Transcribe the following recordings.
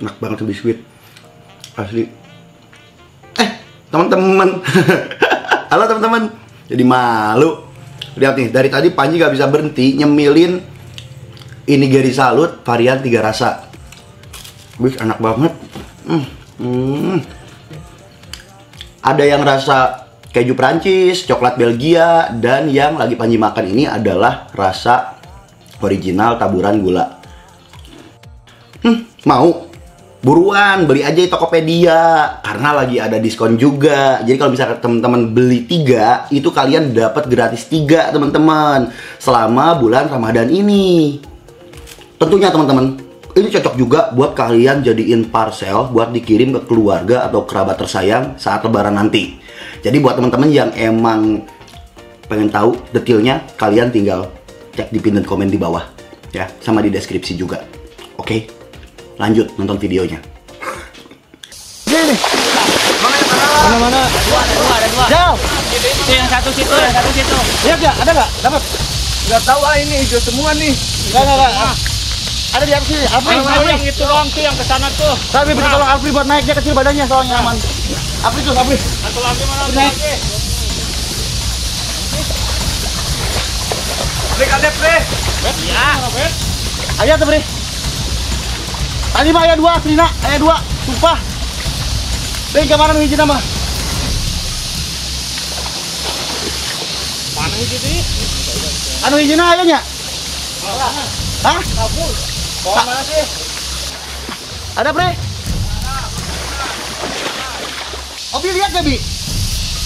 enak banget tuh biskuit. Asli. Eh teman-teman. Halo teman-teman. Jadi malu lihat nih dari tadi Panji gak bisa berhenti nyemilin ini Gary Salut varian tiga rasa wih enak banget hmm. Hmm. ada yang rasa keju Prancis, coklat Belgia, dan yang lagi Panji makan ini adalah rasa original taburan gula. Hmm, mau? Buruan, beli aja di Tokopedia karena lagi ada diskon juga. Jadi kalau misalkan teman-teman beli tiga, itu kalian dapat gratis tiga teman-teman selama bulan Ramadan ini. Tentunya teman-teman, ini cocok juga buat kalian jadiin parcel buat dikirim ke keluarga atau kerabat tersayang saat lebaran nanti. Jadi buat teman-teman yang emang pengen tahu detailnya, kalian tinggal cek di pinned komen di bawah ya, sama di deskripsi juga. Oke, lanjut nonton videonya. Ini. Mana mana? Dua, ada dua, ada dua. Jauh. Itu yang satu situ, yang satu situ. Lihat ya, ada nggak? Dapat? Nggak tahu ah ini hijau semua nih. Nggak nggak nggak. Ada di Alfri, Alfri, Yang Alfri. yang itu doang tuh yang ke sana tuh. Tapi minta tolong Alfri buat naik dia kecil badannya soalnya aman. Alfri tuh, Alfri. Satu lagi mana? Satu Naik. lagi. Trik ada pre. Ya. Ayo tuh, Bri. Tadi mah ayah dua, Trina, ayah dua, sumpah. Bri, ke mana nih izin nama? Mana sih? Anu izin ayahnya? Hah? Bawa mana sih? Ada, Bri? Obi lihat gak, Bi?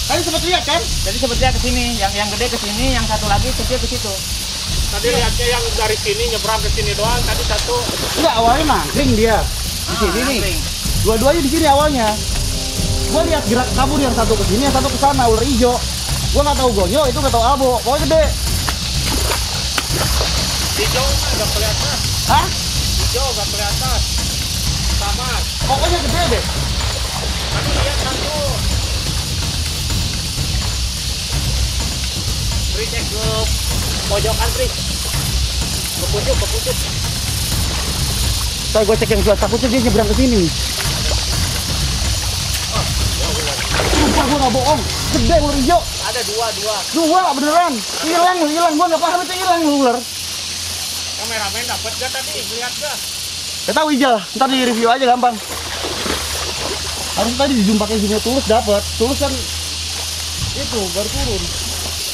Tadi sempat lihat kan? Jadi sebetulnya ke sini, yang yang gede ke sini, yang satu lagi kecil ke situ. Tadi lihatnya yang dari sini nyebrang ke sini doang, tadi satu Enggak, awalnya nangkring dia. Di sini nih. Dua-duanya di sini awalnya. Gua lihat gerak kabur yang satu ke sini, yang satu ke sana, ular hijau. Gua nggak tahu gonyo, itu nggak tahu abo. Pokoknya gede. hijau mah nggak kelihatan, Hah? hijau nggak kelihatan. Sama, Pokoknya gede deh. tadi lihat satu. Beri cek ke pojokan, Bri. Ke pucuk, ke pucuk. Saya gue cek yang jelas takutnya dia nyebrang ke sini. Sumpah gue nggak bohong. Gede ular hijau. Ada dua, dua. Dua beneran. Hilang, hilang. Gue nggak paham itu hilang ular. Kameramen dapat gak tadi? Lihat gak? Gak tahu Ijal. Ntar di review aja gampang. Harus tadi di zoom pakai zoomnya tulus dapat. Tulus kan itu baru turun.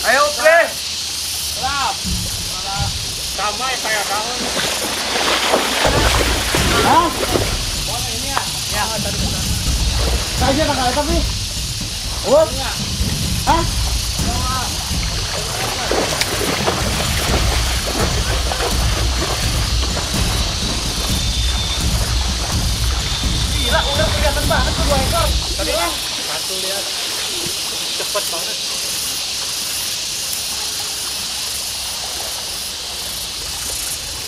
Ayo pre. Lap. Sama ya kayak kamu. Hah? Oh, ini ya. Ya, tadi benar. Saja tak ada tapi. Oh. Hah? Gila, udah kelihatan banget tuh dua ekor. Tadi satu lihat. Cepet banget.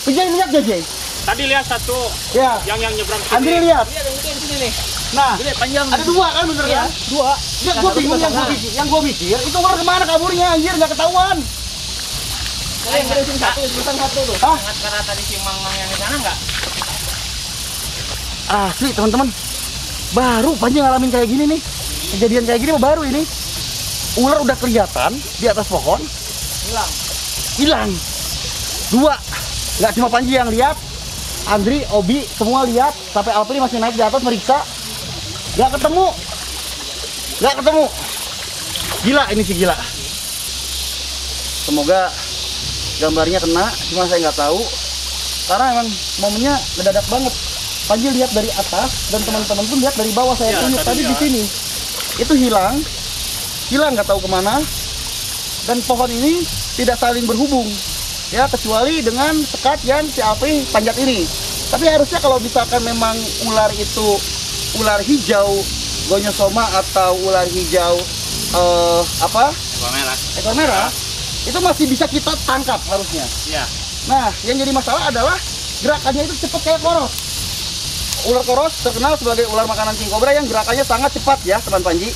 Lihat gak, Jay? Tadi lihat satu Ya. yang yang nyebrang sini. Andri lihat. Iya, yang di sini nih. Nah, Gede panjang. ada dua kan bener Iya, kan? dua. Ya, Yang gue satu bingung yang gue sana. mikir, yang gue mikir itu ular ke mana kaburnya anjir nggak ketahuan. Nah, yang sini satu, sebesar satu tuh. Hah? Karena tadi si Mang Mang yang di sana enggak? Asli teman-teman, baru Panji ngalamin kayak gini nih. Kejadian kayak gini mah baru ini. Ular udah kelihatan di atas pohon, Hilang. hilang. Dua, nggak cuma Panji yang lihat, Andri, Obi semua lihat, sampai Alpri masih naik di atas meriksa, nggak ketemu, nggak ketemu. Gila ini sih gila. Semoga gambarnya kena, cuma saya nggak tahu. Karena emang momennya ngedadak banget. Panji lihat dari atas dan teman-teman pun lihat dari bawah saya Iya, tunjuk tadi tadi di sini. Itu hilang, hilang nggak tahu ke mana. Dan pohon ini tidak saling berhubung, ya kecuali dengan sekat yang si Alpi panjat ini. Tapi harusnya kalau misalkan memang ular itu ular hijau, gonyosoma atau ular hijau eh, apa Gua merah. ekor merah itu masih bisa kita tangkap harusnya. Iya. Nah, yang jadi masalah adalah gerakannya itu cepat kayak koros. Ular koros terkenal sebagai ular makanan king cobra yang gerakannya sangat cepat ya, teman Panji.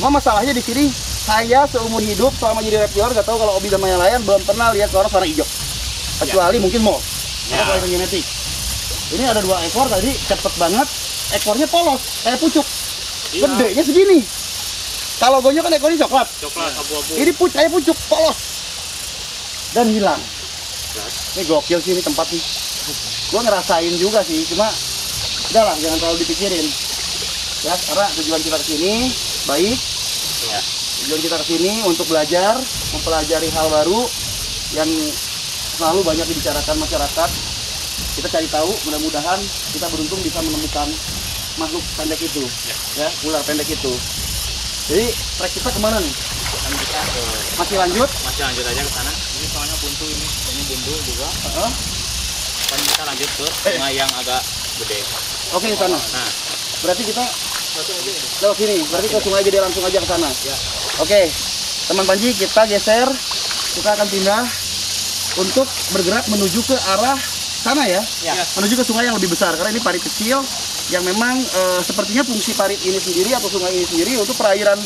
Cuma masalahnya di sini saya seumur hidup selama jadi reptiler gak tahu kalau Obi dan Maya layan belum pernah lihat koros warna hijau. Kecuali mungkin mau. Ya. Genetik. Ini ada dua ekor tadi cepet banget. Ekornya polos kayak pucuk. Gedenya segini. Kalau gonyo kan ekornya coklat. Coklat abu-abu. Ini pu kayak pucuk polos dan hilang. Ini gokil sih ini tempat nih. Gua ngerasain juga sih, cuma udahlah jangan terlalu dipikirin. Ya, karena tujuan kita ke sini baik. Ya. Tujuan kita ke sini untuk belajar, mempelajari hal baru yang selalu banyak dibicarakan masyarakat. Kita cari tahu, mudah-mudahan kita beruntung bisa menemukan makhluk pendek itu, ya, ular pendek itu. Jadi trek kita ke mana nih? Kita ke Masih lanjut? masih lanjut aja ke sana. Ini soalnya buntu ini, ini buntu juga. Heeh. Kan kita lanjut ke sungai yang agak gede. Oke ke sana. Nah, Berarti kita lewat sini. Berarti ke sungai gede langsung aja ke sana. Ya. Oke. Teman Panji kita geser. Kita akan pindah untuk bergerak menuju ke arah sana ya. Ya. Menuju ke sungai yang lebih besar karena ini parit kecil yang memang eh, sepertinya fungsi parit ini sendiri atau sungai ini sendiri untuk perairan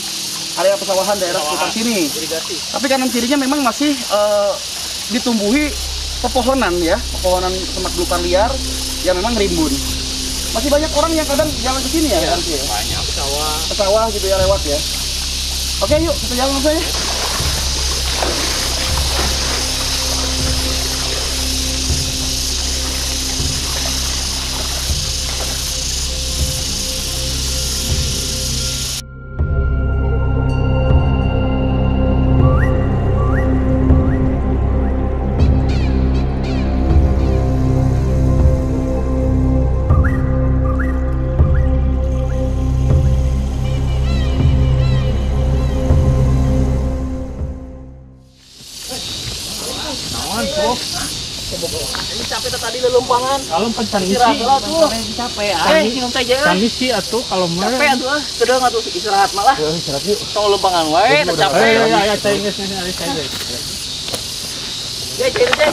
area pesawahan daerah sekitar sini. Tapi kanan kirinya memang masih eh, ditumbuhi pepohonan ya, pepohonan semak belukar liar yang memang rimbun. Masih banyak orang yang kadang jalan ke sini ya, Iya. nanti ya. banyak sawah. Ke sawah gitu ya lewat ya. Oke yuk kita jalan langsung ya. Kalau pencan Istirahat sih, lah tuh. Capek minum teh aja. kami sih atuh kalau mah. Capek atuh ah. Kedeng atuh istirahat malah. Istirahat yuk. Tong lelumpangan wae, capek. Eh, ya, ya, saya ingat, saya ingat, saya ingat. Jay, Jay, Jay.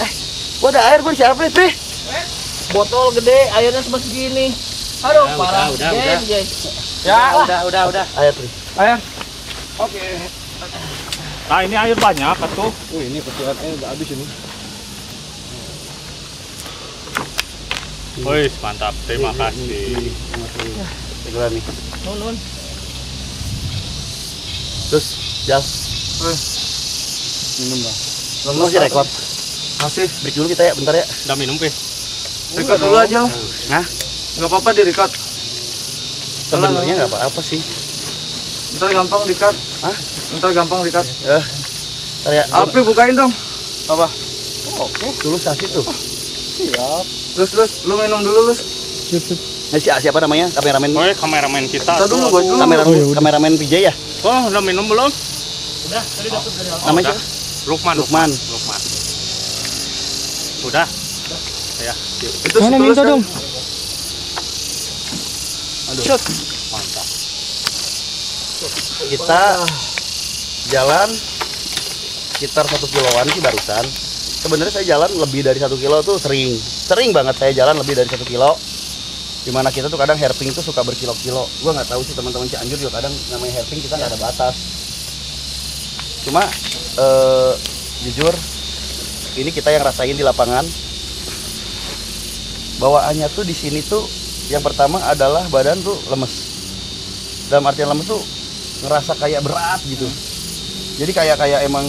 Eh, Gua ada air gua siapa nih, Tri? Botol gede, airnya cuma segini. Aduh, Udah, parah. udah, udah. Jay. Ya, udah, udah, udah. Air, Tri. Air. Oke. Nah, ini air banyak atuh. Wih, mantap. Terima kasih. Teguran nih. Nun, nun. Terus, jas. Minum bang. Belum masih rekod. Masih. Break dulu kita ya, bentar ya. Udah minum, Pi? Record dulu aja. Hah? Nggak apa-apa di record. Sebenarnya nggak apa-apa sih. Ntar gampang dikat. Hah? Ntar gampang dikat. Eh, ntar ya. Alpi bukain dong. Apa? Oke, tulus kasih tuh. Terus terus, lu minum dulu lu. Nah, si siapa namanya? Kameramen. Woi, kameramen kita. Ntar dulu gua dulu. Kameramen, kameramen PJ ya? Oh, udah minum belum? Namanya udah. siapa? Lukman. Lukman. Lukman. Udah. Ya. Itu minta dong. Shoot. Mantap. Kita jalan sekitar satu kiloan sih barusan. Sebenarnya saya jalan lebih dari satu kilo tuh sering, sering banget saya jalan lebih dari satu kilo. Di mana kita tuh kadang herping tuh suka berkilo-kilo. Gua nggak tahu sih teman-teman Cianjur juga kadang namanya herping kita nggak ada batas. Cuma eh, jujur ini kita yang rasain di lapangan bawaannya tuh di sini tuh yang pertama adalah badan tuh lemes dalam artian lemes tuh ngerasa kayak berat gitu jadi kayak kayak emang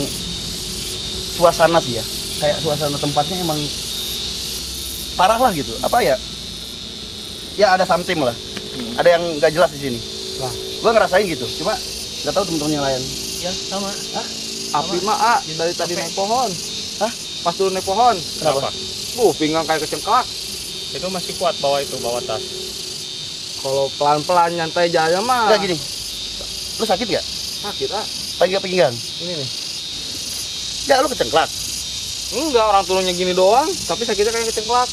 suasana sih ya kayak suasana tempatnya emang parah lah gitu apa ya ya ada something lah ada yang nggak jelas di sini Lah. gua ngerasain gitu cuma nggak tahu temen-temen yang lain Ya, sama. Api mah ah, dari tadi naik pohon. Hah? Pas turun naik pohon. Kenapa? Uh, pinggang kayak kecengklak. Itu masih kuat bawa itu, bawa tas. Kalau pelan-pelan nyantai jalan mah. nggak gini lu sakit gak Sakit ah. pagi pinggang Ini nih. ya lu kecengklak Enggak, orang turunnya gini doang, tapi sakitnya kayak kecengklak.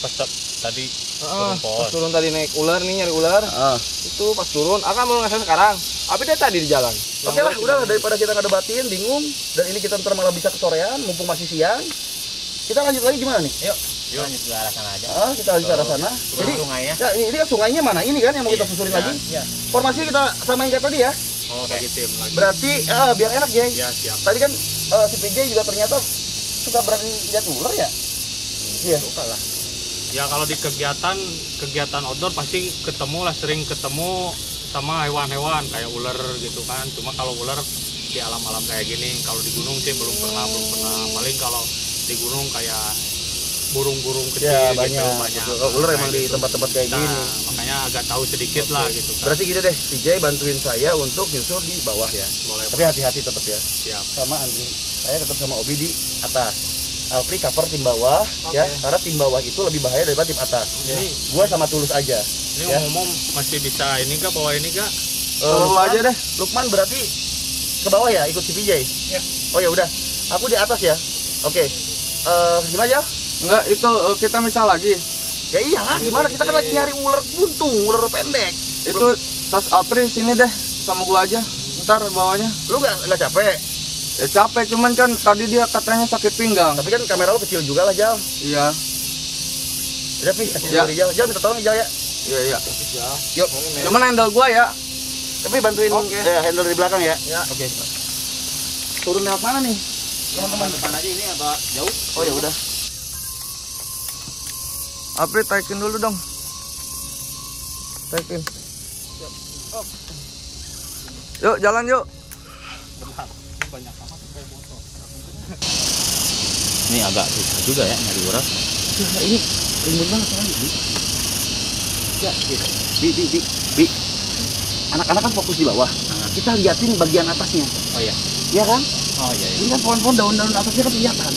Pas ta- tadi Heeh, Turun pohon. pas turun tadi naik ular nih nyari ular. Ah, Itu pas turun, akan mau ngasih sekarang. Tapi dia tadi di jalan. Oke lah, udah lah, daripada kita ngedebatin, bingung, dan ini kita ntar malah bisa kesorean, mumpung masih siang. Kita lanjut lagi gimana nih? Yuk, lanjut ke arah sana aja. Ah, kita lanjut ke arah sana. Jadi, sungainya. ya, ini, ini sungainya mana? Ini kan yang mau kita susurin lagi. Iya. Formasi kita samain kayak tadi ya. Oh, bagi tim lagi. Berarti, ah, biar enak ya. Ya, siap. Tadi kan eh, si PJ juga ternyata suka berani lihat ular ya. Iya. Suka lah. Ya kalau di kegiatan kegiatan outdoor pasti ketemu lah sering ketemu sama hewan-hewan kayak ular gitu kan. Cuma kalau ular di alam-alam kayak gini, kalau di gunung sih belum pernah belum pernah. Paling kalau di gunung kayak burung-burung kecil Ya, gitu banyak. banyak. Betul. Oh, ular emang di Gitu. tempat-tempat kayak Nah, gini. makanya agak tahu sedikit lah gitu kan. Berarti gini deh, PJ bantuin saya untuk nyusul di bawah ya. Boleh Tapi hati-hati tetap ya. siap. Sama Andri. Saya tetap sama Obi di atas. Alfri cover tim bawah ya, karena tim bawah itu lebih bahaya daripada tim atas. Ini Gua sama Tulus aja. ini Ya. ngomong masih bisa ini kah bawa ini kah? Eh, Lukman aja deh. Lukman berarti ke bawah ya, ikut si PJ. Ya. Oh ya udah. Aku di atas ya. Oke. Eh, gimana ya? Enggak, itu eh, kita misal lagi. Ya iya, gimana kita kan lagi nyari ular buntung, ular pendek. Itu tas Apri sini deh sama gua aja. Ntar bawanya. Lu nggak nggak capek? Ya capek cuman kan tadi dia katanya sakit pinggang. Tapi kan kamera lu kecil juga lah, Jal. Iya, Udah, Pi, kasih Ya. Jal. Jal minta tolong Jal ya. iya, iya. Yuk, cuman handle gua ya. Tapi bantuin Oke. eh, handle dari belakang ya. Ya. Oke. Turun lewat mana nih? Teman-teman. Depan aja ini agak jauh. Oh ya udah. Apri taikin dulu dong. Taikin. Yuk, jalan yuk. Ini agak susah juga ya nyari urat. Ya, ini rimbun banget sekali, Bi. Ya, Bi, Bi, Bi, Bi, Bi. Anak-anak kan fokus di bawah. Kita liatin bagian atasnya. Oh iya. Iya kan? Oh iya. iya. Ini kan pohon-pohon daun-daun atasnya kan kelihatan.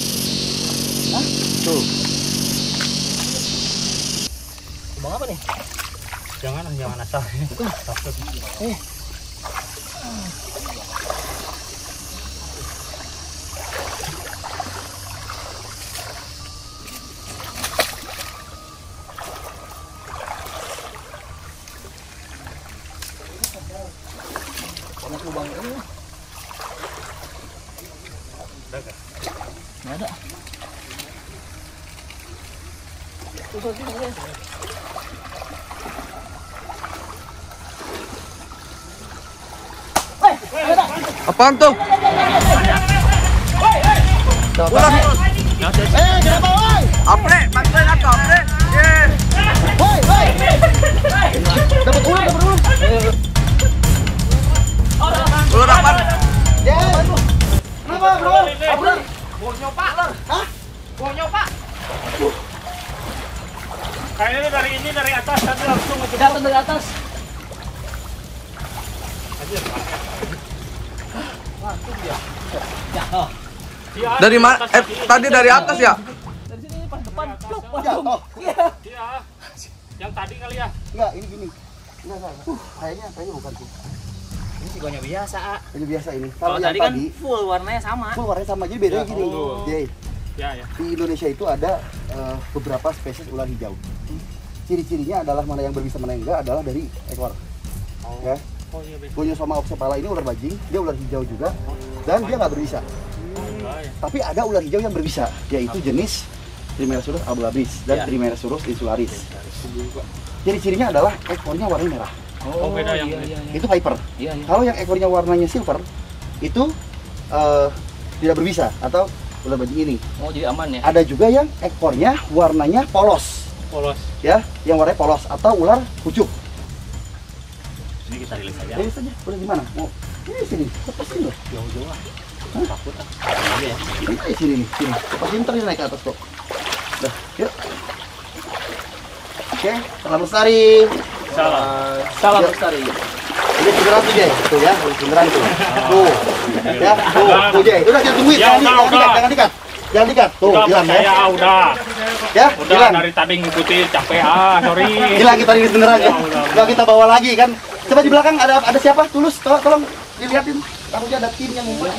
Hah? Tuh. Bang apa nih? Jangan jangan asal. Takut. Apaan tuh? Ular. Eh, kenapa, woi? Apri, bantuin aku, Apri. Ye. Woi, woi. Apaan? Ya, bantu. Kenapa, bro? Apa ular? Kayaknya ini dari ini dari atas tapi langsung ke Datang dari atas. Dari mana? Eh, tadi dari atas ya? Jatuh. Iya. Yang tadi kali ya. Enggak, ini gini. Enggak, enggak. enggak. Kayaknya, kayaknya bukan sih. Cigonya biasa. A. Ini biasa ini. Kalau yang tadi kan full warnanya sama. full warnanya sama. Jadi bedanya gini. Oh. Jay, Ya ya. di Indonesia itu ada eh, beberapa spesies ular hijau. Ciri-cirinya adalah mana yang berbisa mana yang enggak adalah dari ekor. Oh. Ya. Oh iya betul. Gonyosoma oxepala ini ular bajing, dia ular hijau juga dan dia nggak berbisa. Ya. Tapi ada ular hijau yang berbisa, yaitu jenis Trimeresurus abulabris dan Ya. Trimeresurus insularis. Ciri-cirinya adalah ekornya warna merah. Oh, beda yang iya, iya, iya. Itu viper. Iya, iya. Kalau yang ekornya warnanya silver itu eh, tidak berbisa atau ular bajing ini. Oh, jadi aman ya. Ada juga yang ekornya warnanya polos, Polos. ya, yang warnanya polos atau ular pucuk. Ini kita rilis aja. Jadi saja, udah gimana? Mau ini sini, lepasin loh. Jauh-jauh lah. Takut ah. Iya. Ini aja sini nih, sini. Lepasin ntar dia naik ke atas kok. Dah, yuk. Oke, salam lestari. Salah. Salam Ya. lestari. Ini beneran tuh Jay, tuh ya, ini beneran tuh. Tuh, ya, tuh, tuh Jay. Udah jangan tungguin, Ya, jangan, udah, jangan dikat, udah. jangan dikat. Jangan dikat, tuh, Udah hilang ya. percaya udah. Ya, Udah hilang. dari tadi ngikutin capek ah, sorry. Hilang kita rilis beneran ya. Ya, udah, Udah kita bawa lagi kan. Coba di belakang ada ada siapa? Tulus, tolong, tolong dilihatin. Takutnya ada tim yang ngumpet.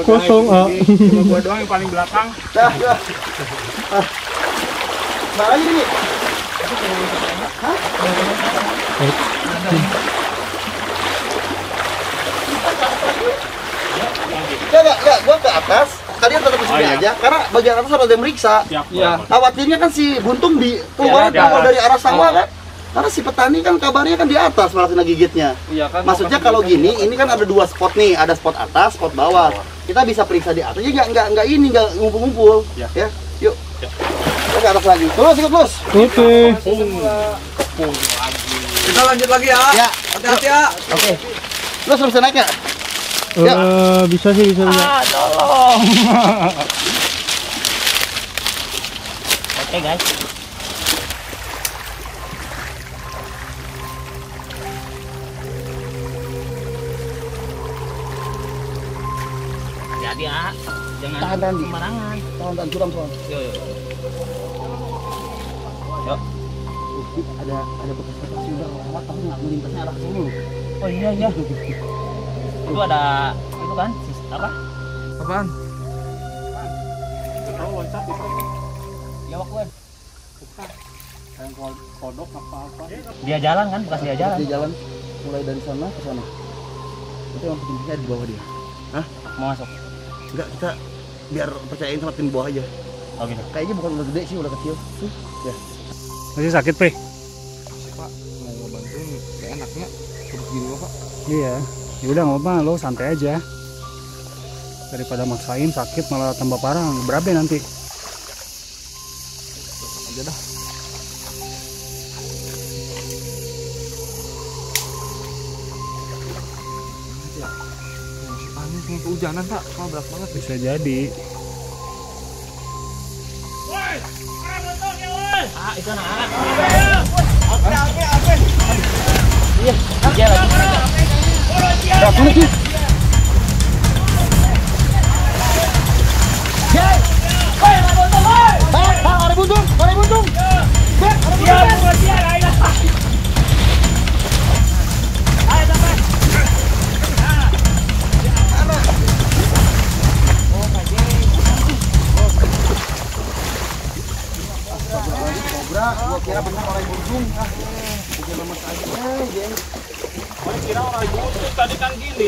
Kosong ah. Cuma gua doang yang paling belakang. Dah, dah. Ah. Mana lagi nih? Hah? Enggak, enggak, gua ke atas kalian tetap di sini oh, iya. aja karena bagian atas harus ada yang meriksa ya. khawatirnya kan si buntung di keluar ya, keluar dari arah sawah oh. kan karena si petani kan kabarnya kan di atas malah kena gigitnya iya kan, maksudnya kalau gini ini kan ada dua spot nih ada spot atas spot bawah kita bisa periksa di atas Jadi nggak nggak nggak ini nggak ngumpul-ngumpul ya. ya yuk Atas lagi. Terus ikut terus. Oke. Kita lanjut lagi ya. Ya, Hati-hati ya. oke. Terus terus bisa naik ya? Ya. Eh, bisa sih, bisa bisa. Oke guys. Jadi ya, jangan Tahan, tahan, Di. sembarangan. Tahan tahan curam soal. Yo yo. Ada ada bekas-bekas udah lewat tapi nggak melintasnya arah sini. Oh iya iya. Itu ada itu kan sis- apa? Apaan? Tahu loncat itu. Ya waktu Kayak kodok apa-apa. dia jalan kan, bekas dia jalan. Di jalan mulai dari sana ke sana. Itu yang petunjuknya di bawah dia. Mau masuk. Enggak, kita biar percayain sama tim bawah aja. Oh gitu. Kayaknya bukan udah gede sih, udah kecil. Tuh, ya. Masih sakit, Pri? Si Pak mau ngebantuin kayak enaknya terus gini loh Pak. Iya. Ya udah nggak apa-apa, lo santai aja. Daripada maksain sakit malah tambah parah, berabe nanti. Aja dah. Masih panas nih kehujanan Pak. Wah berat banget. Bisa jadi. Ah, itu anak-anak. Iya, dia lagi. Bang,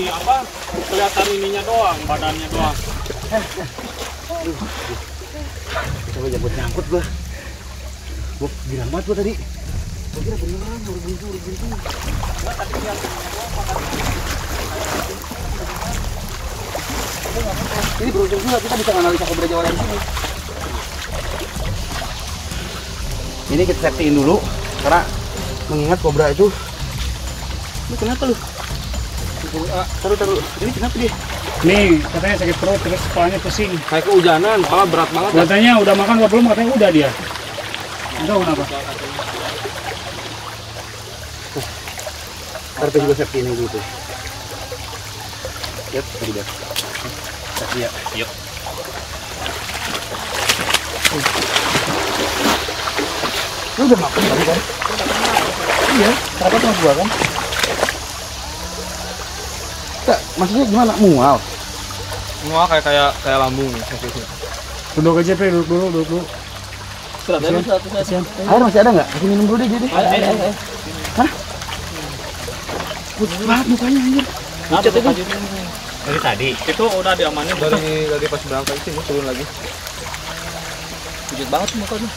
apa kelihatan ininya doang, badannya doang. Coba jemput nyangkut gua. Gua bilang banget gua tadi. Gua kira beneran orang buntung, orang buntung. Ini beruntung juga kita bisa analisa kobra jawa dari sini. Ini kita settingin dulu karena mengingat kobra itu ini kenapa lu? Taruh taruh. Ini kenapa dia? Nih, katanya sakit perut, terus kepalanya pusing. Kayak kehujanan, kepala berat banget. ya. Katanya udah makan apa belum? Katanya udah dia. Enggak kenapa? Ntar juga safety ini gitu. Yap, tadi dah. Safety ya. Yuk. Lu udah makan tadi kan? Iya, kenapa sama gua kan? Enggak, maksudnya gimana? Mual. Semua kayak kayak kayak lambung. Duduk aja, Pri. Duduk dulu, duduk dulu. Air masih ada nggak? Kasih minum dulu deh jadi. Ayo, ayo, ayo. Putih banget mukanya anjir. Pucat itu. Dari tadi. Itu udah diamanin Dari dari pas berangkat ke sini turun lagi. Pucat banget mukanya.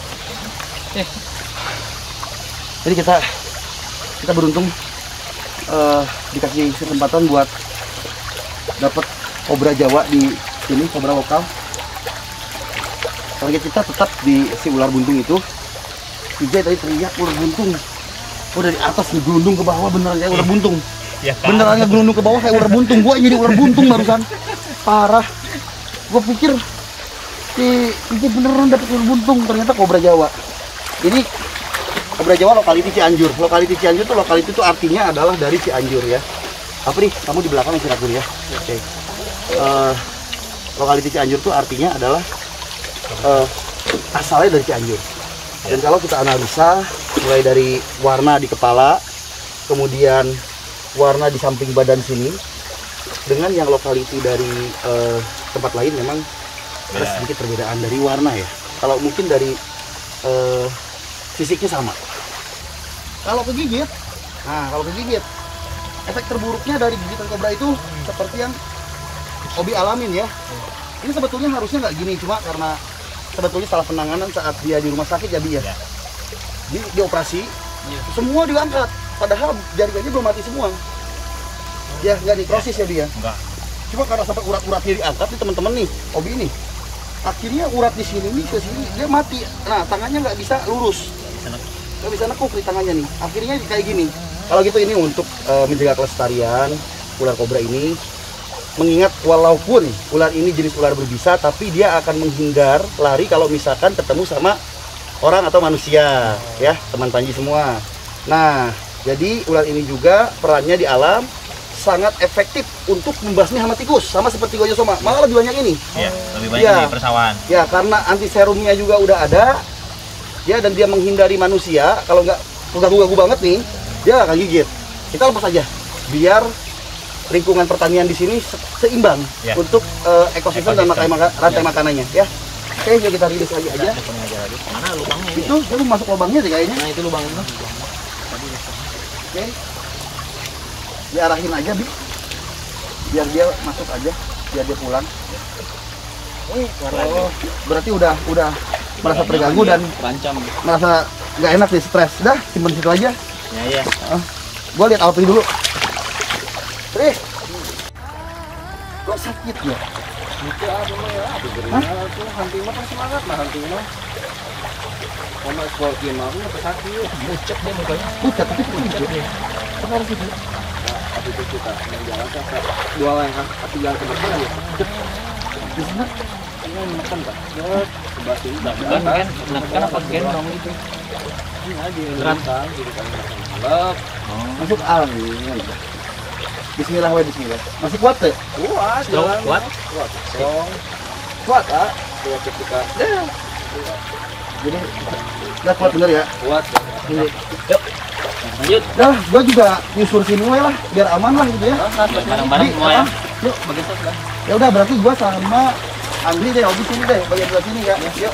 Jadi kita kita beruntung eh, dikasih kesempatan buat dapat kobra Jawa di sini, kobra lokal. Target kita tetap di si ular buntung itu. Tiga tadi teriak ular buntung. Oh dari atas nih gelundung ke bawah beneran kayak ular buntung. Ya Beneran kayak gelundung ke bawah kayak ular buntung. Gua jadi ular buntung barusan. Parah. Gua pikir si pikir beneran dapet ular buntung ternyata kobra Jawa. Ini Kobra Jawa lokaliti Cianjur. Lokaliti Cianjur tuh lokaliti itu artinya adalah dari Cianjur ya. Apa nih? Kamu di belakang istirahat dulu ya. Oke. Eh, lokaliti Cianjur tuh artinya adalah eh, asalnya dari Cianjur. Dan kalau kita analisa mulai dari warna di kepala, kemudian warna di samping badan sini, dengan yang lokaliti dari eh, tempat lain memang ada sedikit perbedaan dari warna ya. Kalau mungkin dari eh, fisiknya sama. Kalau kegigit, nah kalau kegigit, efek terburuknya dari gigitan kobra itu seperti yang Obi alamin ya. Ini sebetulnya harusnya nggak gini cuma karena sebetulnya salah penanganan saat dia di rumah sakit ya Bi ya. Di, dioperasi, semua diangkat. Padahal jaringannya belum mati semua. Ya nggak diproses ya Bi ya. Enggak. Cuma karena sampai urat-uratnya diangkat nih teman-teman nih, Obi ini. Akhirnya urat di sini nih ke sini dia mati. Nah tangannya nggak bisa lurus, nggak bisa nekuk di tangannya nih. Akhirnya kayak gini. Kalau gitu ini untuk eh, menjaga kelestarian ular kobra ini. Mengingat walaupun ular ini jenis ular berbisa tapi dia akan menghindar lari kalau misalkan ketemu sama orang atau manusia ya teman Panji semua. Nah jadi ular ini juga perannya di alam sangat efektif untuk membasmi hama tikus sama seperti gojo soma. Malah lebih banyak ini. Iya, lebih banyak Iya. di persawahan. ya karena anti serumnya juga udah ada. Ya dan dia menghindari manusia kalau nggak ganggu-ganggu banget nih dia nggak akan gigit kita lepas aja biar lingkungan pertanian di sini se- seimbang Ya. untuk eh, ekosistem, dan makai Ekosistem. maka, rantai Ya. makanannya ya oke yuk kita rilis lagi aja. Mana lubangnya ini? itu dia masuk lubangnya sih kayaknya Nah, itu lubang itu. oke diarahin aja bi biar dia masuk aja biar dia pulang oh, berarti udah udah merasa terganggu dan Terancam. merasa nggak enak nih stres dah simpen situ aja Ya, iya. gua lihat Alpi dulu Tri kok sakit ya Itu ada mah ya, ada gerina tuh hantu mah kan semangat lah hantu mah. Sama Scorpion mah mah sakit. Bucet dia mukanya. pucat tapi pucat Sekarang gitu. Tapi itu kita yang jalan kan dua langkah tapi jalan ke depan ya. di sana Ini makan tak? Ya, sebelah sini. Nah, bukan kan? Nah, kan apa gen orang itu? Ini aja gitu kan makan salep. masuk angin Bismillah wa Bismillah masih kuat ya Kuat, Strong, kuat. Kuat, strong. Kuat, ah. Kuat ketika. jadi udah kuat bener ya Kuat. Ini. Lanjut. dah gua juga nyusur sini we lah biar aman lah gitu ya Bareng-bareng semua ya. ah, yuk satu dah. ya udah berarti gua sama Andri deh Obi sini deh bagian sebelah sini ya yuk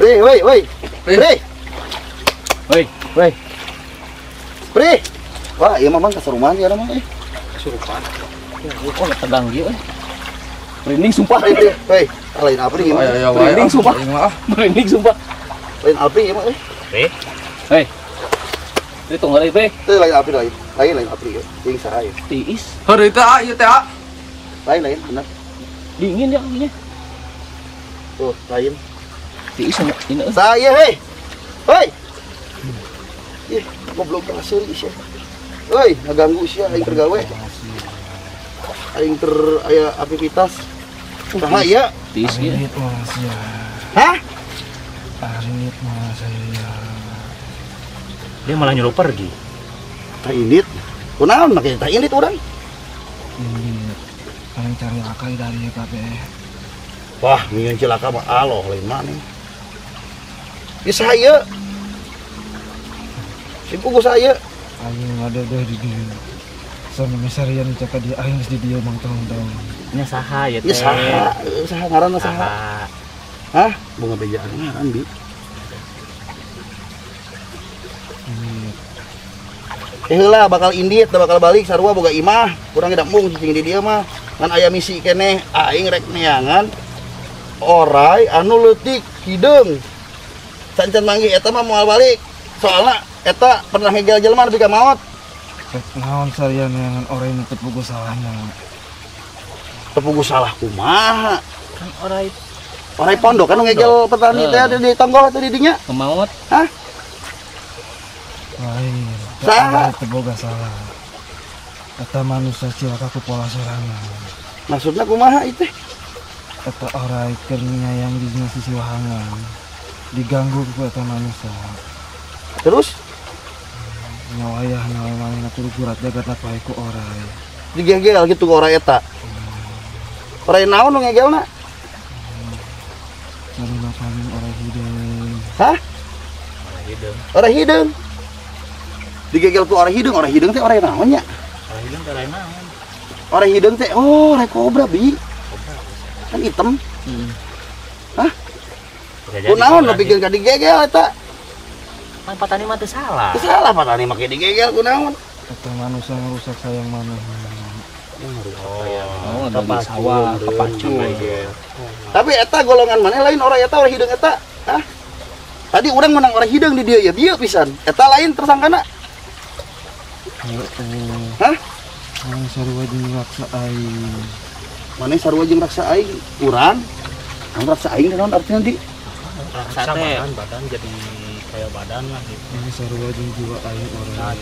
Pri, woi, woi, Pri, Woi, woi. Pri. Wah, iya memang keseruman ya namanya. eh. Oh, nggak tegang gitu. eh. Merinding sumpah. Pri, Pri, woi, lain apa nih gimana? ya, Merinding sumpah. Merinding sumpah. Lain Alpi ya, eh. Hei. Itu tunggu lagi, Ring. Itu lain Alpi lain, lain lain Alpi ya. Saya, Tiis. Hari itu ah, iya teh ah. lain lain benar. Dingin ya. Tuh, lain. Tiis ini. eh. Saya, hei, hei. Ih, goblok berhasil sih. Hei, ngaganggu sih aing tergawe. Aing ter aya aktivitas. Bahaya. Tiis ya. Hah? Dia malah nyuruh pergi. Tak indit. Kunaon make tak indit urang? Paling cari akal dari kabeh. Wah, mingan cilaka mah aloh lain mana. Di saya. Si buku saya. Ayo ada deh di dia. Sama mesarian cakap dia aing di dia mang tahun-tahun. Nya saha ya Ya saha, eh, saha saha. Saha. Hah? Bunga bejaan ngaran bi. Eh lah bakal indit, da bakal balik sarua boga imah, kurang dampung cicing di dia mah. Ngan aya misi keneh aing rek neangan orai anu leutik hideung. Sancan manggi eta mah moal balik. Soalnya eta pernah ngegel jelema nepi ka maot. Naon sarian yang orang yang ikut buku salahnya. Tepugu salah kumaha. Kan orang Orang pondok kan ngegel petani teh ada di tonggol teh di dinya. kemaut. Lain. Salah. Boga salah. Eta manusia cilaka ku pola serangan. Maksudnya kumaha itu? Eta orang kernya yang di sisi wahangan. Diganggu ku eta manusia. Terus Nyawayah nyawa mana turu gurat jagat apa ku orang. digegel gitu orang eta. Orang naon nu ngegelna? Cari makanan orang hidung. Hah? Orang hidung. Digegel ku orang hidung, orang hidung teh orang naon nya? Orang hilang ke lain naon. Orang hidung teh oh, rek kobra bi. Kan hitam. Jadi Kunaon lo orang pikir ka digegel eta? Kan petani mah teu salah. Teu Salah patani make digegel kunaon? Eta manusia ngerusak sayang mana. Oh, ada sawah, kepacu. Tapi eta golongan mana lain orang eta orang hidung eta. Hah? Tadi orang menang orang hidung di dia ya bieu pisan. Eta lain tersangkana. Hah? Yang sarua jeung raksa aing. Mana sarua jeung raksa aing? Urang. Ang raksa aing naon artinya di? Sate. badan, badan jadi kayak badan lah gitu. Ini sarua jeung jiwa aing orang.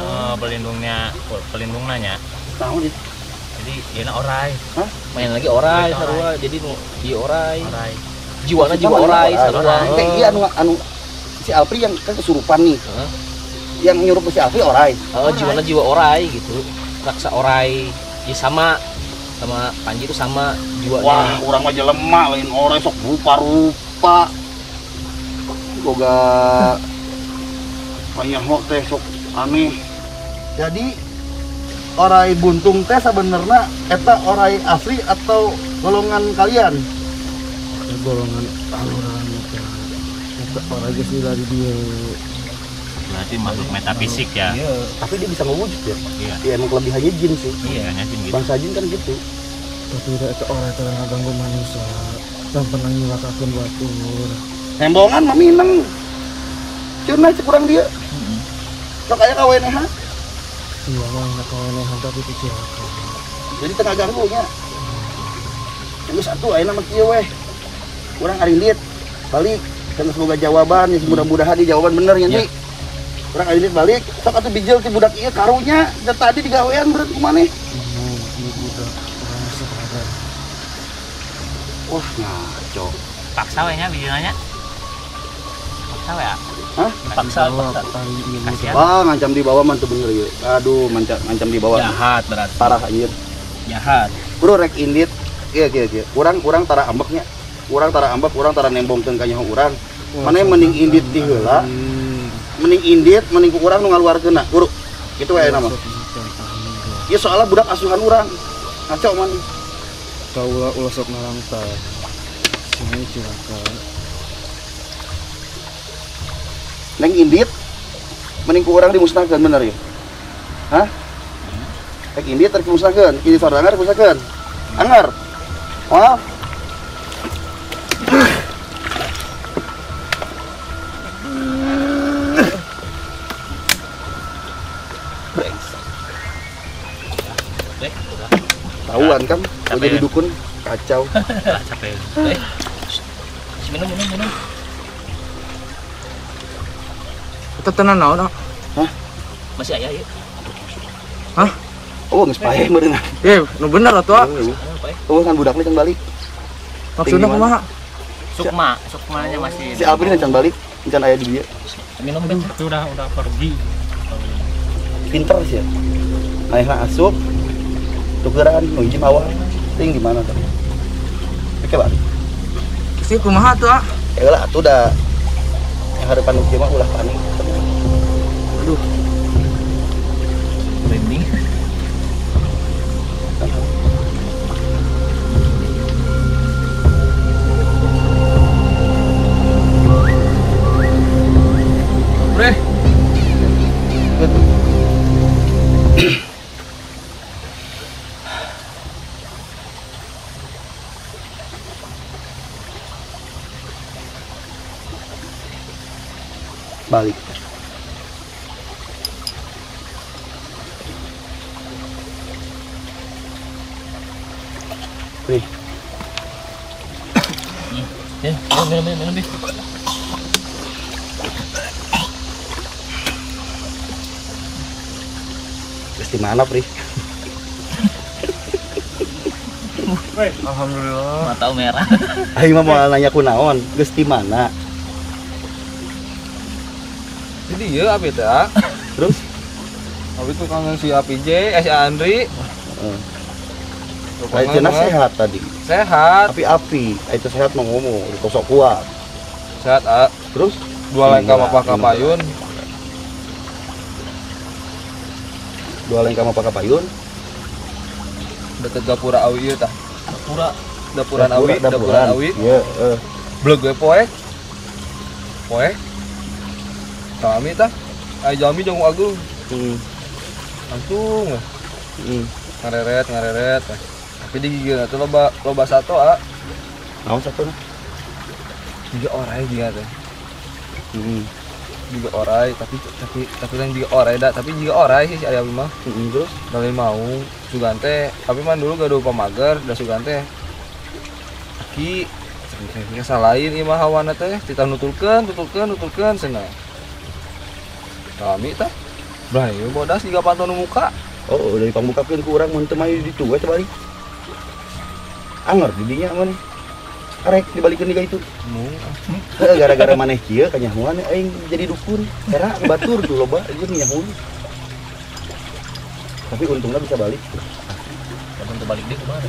Oh, pelindungnya, pelindungnya. Tahu di. Jadi dia orai. Hah? Main lagi orai sarua. Jadi nu di orai. Orai. Jiwana jiwa orai sarua. Kayak iya anu anu si Alfri yang kan kesurupan nih. Yang nyuruh ke si Alfri orai. Oh, jiwana jiwa orai gitu. Raksa orai. Ya sama sama Panji itu sama jiwanya. Wah, orang mah jelema lain orai sok rupa-rupa. Boga panyaho teh sok aneh. Jadi orai buntung teh sebenarnya eta orai asli atau golongan kalian? Eta golongan aluran eta. Orang geus dari dia. Berarti makhluk metafisik ya. Iya, tapi dia bisa ngewujud ya. Iya. Ya emang kelebihannya jin sih. Iya, nyajin gitu. Bangsa jin kan gitu. Tapi eta orang telah ngaganggu manusia. Dan pernah nyilakakeun batur. Nembongan mah mineng. Cuna kurang dia. Sok aya kaweneha. Iya mah enak kawenehan tapi itu cilaka. Jadi tengah ganggunya. Yang satu ayeuna mah kieu weh. Urang ari liat balik karena semoga jawaban ya mudah-mudahan di jawaban bener ya nih. Urang ari liat balik sok atuh bijil ti budak ieu karunya dan tadi digawean berat kumaneh. Hmm, ini budak orang sekarang. Wah ngaco. Paksa we nya bijilanya. Paksa ya. Hah? Paksa, paksa. Kasihan. Wah ngancam di bawah mantu bener ya. Aduh ngancam ngancam di bawah. Jahat berarti. Parah anjir. Jahat. Bro rek indit. Iya iya iya. Urang urang tara ambeknya. Urang tara ambek, urang tara nembongkeun ka nyaho urang. Mana mending indit di heula, mending indit, mending ku urang nu ngaluarkeun na. Guru. Gitu wae nama. Ya soalnya budak asuhan urang. Ngaco man. Kau ulah sok narang tah. Sini cilaka. Neng indit, mending ku urang dimusnahkeun bener ya. Hah? Rek indit rek dimusnahkeun, ini sorangan rek dimusnahkeun. Anggar. Wah. Capek jadi ya? dukun kacau. Capek. Eh. Minum, minum, minum. Kita tenan naon? ah? Masih ayah ya? Oh, geus paeh meureun. Eh, nu bener atuh. Apa ya? Oh, kan budak can balik. Maksudnya kumaha? Sukma, sukmanya masih. Si Alvin can balik, can aya di dia. Minum, minum. Itu udah udah pergi. Pinter sih ya. Ayeuna asup. Tukeran nu hiji awal. Ting di mana tuh? Oke, Pak. Si kumaha tuh? ah? Ya lah, atuh udah yang harapan mah ulah panik. Merinding. Balik. Nih, Ya, minum, minum, minum, minum. terus di mana, Pri? Alhamdulillah. Mata merah. Mah mau nanya kunaon, geus di mana? Jadi ya apa itu ah? Terus Abi tuh kangen si APJ, eh si Andri. Kayak jelas sehat tadi. Sehat, Tapi api, itu sehat mau ngomong, ditosok kuat. sehat ah. Terus Dua lengkap apa kapayun. dua lengkap apa kapayun? Deket gapura awi ieu tah. Pura. Dapuran awi, dapuran awi. Iya, eh. Blog gue poek. Poek. Kami tah. Ayo jami jeung agung. Hmm, Langsung hmm. ngareret ngareret. Tapi di gigi tuh loba loba satu ah. Naon satu nah? Juga orai juga teh. Hmm, Juga orai tapi tapi tapi lain juga orai dah, tapi juga orai sih si aya mah. hmm, terus Dari mau Sugante, tapi mah dulu gak ada pamagar, dah Sugante. Ki kesalahin ieu mah hawana teh, kita nutulkeun, nutulkeun, nutulkeun cenah. Kami tah Bah, ieu bodas juga pantau muka. Oh, dari pambukakeun ku urang mun teu mayu ditu we teh balik. Anger di dinya mun. Arek dibalikeun ka itu. Gara-gara maneh kieu kanyahuan aing jadi dukun. Era batur tuh loba ieu nyahun. Tapi untungnya bisa balik. Kamu tuh balik dia ke mana?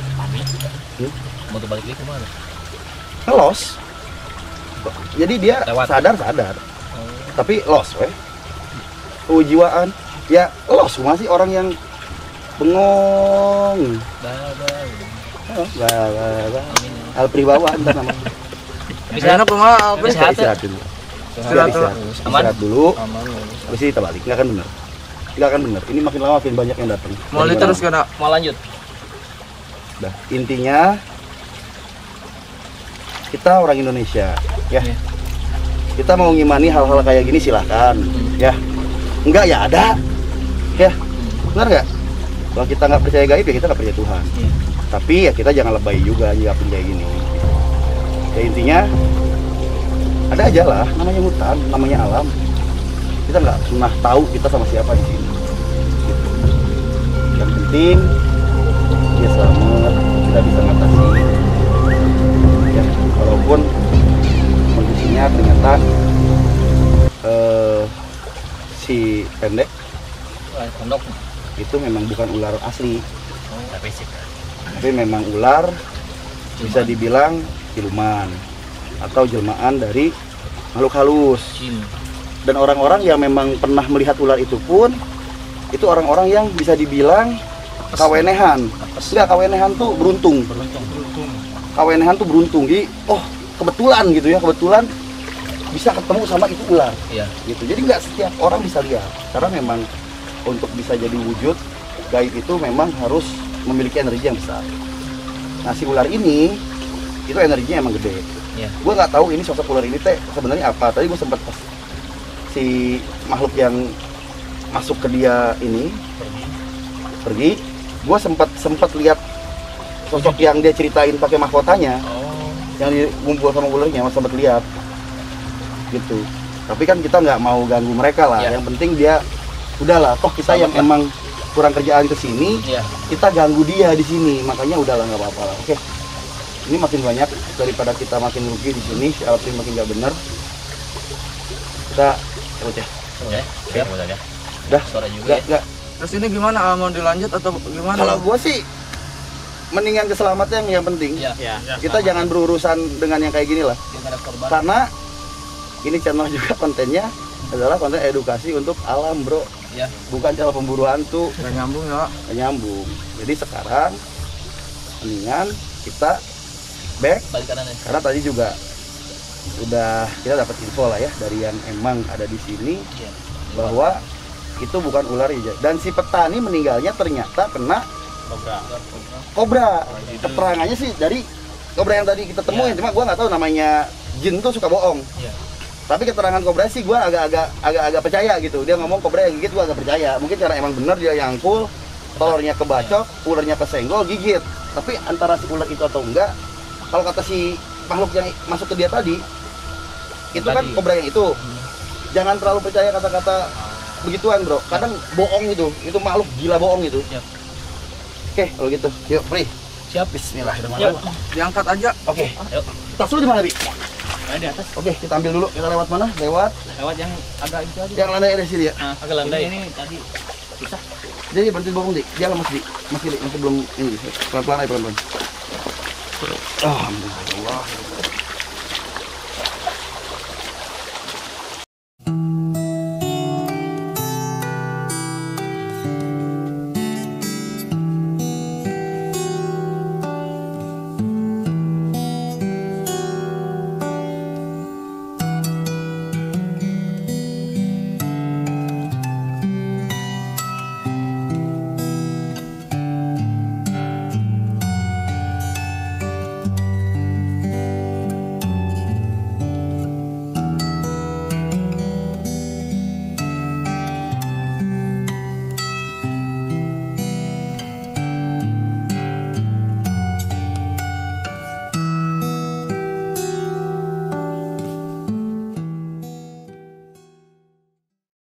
Hmm? Kamu tuh balik dia ke mana? Ngelos. Jadi dia Lewat. sadar sadar. Tapi los weh. Ujiwaan. Ya los masih orang yang bengong. Oh, bah, bah, bah. Alpribawa entar nama. Apa Bisa sehat. istirahat dulu. Istirahat istirahat, dulu. istirahat dulu. aman. ya. Habis ini kita balik. Nggak akan benar. Nggak akan benar. Ini makin lama makin banyak yang datang. Mau terus kena Mau lanjut? Dah. Intinya kita orang Indonesia, ya. Iya. Kita mau ngimani hal-hal kayak gini silahkan, ya. Enggak ya ada, ya. Benar nggak? Kalau kita nggak percaya gaib ya kita nggak percaya Tuhan. Iya. Tapi ya kita jangan lebay juga nyikapin kayak gini. Ya intinya ada aja lah, namanya hutan, namanya alam. Kita nggak pernah tahu kita sama siapa di sini. Gitu. Yang penting dia selamat, kita bisa ngatasi. Ya, walaupun kondisinya ternyata eh, si pendek. Pondok. itu memang bukan ular asli, Oh, tapi sih. tapi memang ular bisa dibilang siluman atau jelmaan dari makhluk halus. Jin. dan orang-orang yang memang pernah melihat ular itu pun itu orang-orang yang bisa dibilang kawenehan. Enggak kawenehan tuh beruntung Beruntung. kawenehan tuh beruntung. Jadi oh kebetulan gitu ya kebetulan bisa ketemu sama itu ular. Iya. gitu. Jadi nggak setiap orang bisa lihat. Karena memang untuk bisa jadi wujud gaib itu memang harus memiliki energi yang besar. Nah si ular ini itu energinya emang gede. Iya. gue nggak tahu ini sosok ular ini teh sebenarnya apa. Tadi gue sempat pas si makhluk yang masuk ke dia ini pergi. gue sempat sempat lihat sosok yang dia ceritain pakai mahkotanya. Oh. yang ngumpul sama ularnya sempat lihat gitu tapi kan kita nggak mau ganggu mereka lah Iya. yang penting dia udahlah toh kita yang Selamat emang kurang kerjaan ke sini Iya. kita ganggu dia di sini makanya udahlah nggak apa-apa lah oke ini makin banyak daripada kita makin rugi di sini si makin nggak bener kita cabut ya Oke. Siap udah ya. Udah. Suara juga nggak ya. Terus ini gimana? Ah, Mau dilanjut atau gimana? kalau gue sih mendingan keselamatan yang penting Iya. Ya, kita jangan berurusan dengan yang kayak gini lah karena ini channel juga kontennya adalah konten edukasi untuk alam bro Iya. bukan channel pemburu hantu Nggak nyambung ya. Nggak nyambung jadi sekarang mendingan kita back Balik kanan ya. karena tadi juga udah kita dapat info lah ya dari yang emang ada di sini Iya. bahwa itu bukan ular hijau dan si petani meninggalnya ternyata kena Kobra. kobra keterangannya sih dari kobra yang tadi kita temuin cuma gua nggak tahu namanya jin tuh suka bohong Iya. Tapi keterangan kobra sih gua agak-agak agak-agak percaya gitu dia ngomong kobra yang gigit gua agak percaya mungkin karena emang bener dia yang cool telurnya kebacok, ularnya kesenggol, gigit. Tapi antara si ular itu atau enggak, kalau kata si makhluk yang masuk ke dia tadi, itu kan Tadi. kobra yang itu. Jangan terlalu percaya kata-kata begituan bro. Kadang bohong itu, itu makhluk gila bohong itu. Siap. Oke, kalau gitu, yuk Pri. Siap. Bismillahirrahmanirrahim. Diangkat aja. Oke, Ayo. tas lu di mana Bi? Di atas. Oke, kita ambil dulu. Kita lewat mana? Lewat Lewat yang agak itu aja. yang landai ada sini ya. Nah, agak landai. Ini, tadi susah. Jadi berhenti bohong di. Dia lemas di. Masih di, masih belum ini. Pelan-pelan aja pelan-pelan. Alhamdulillah.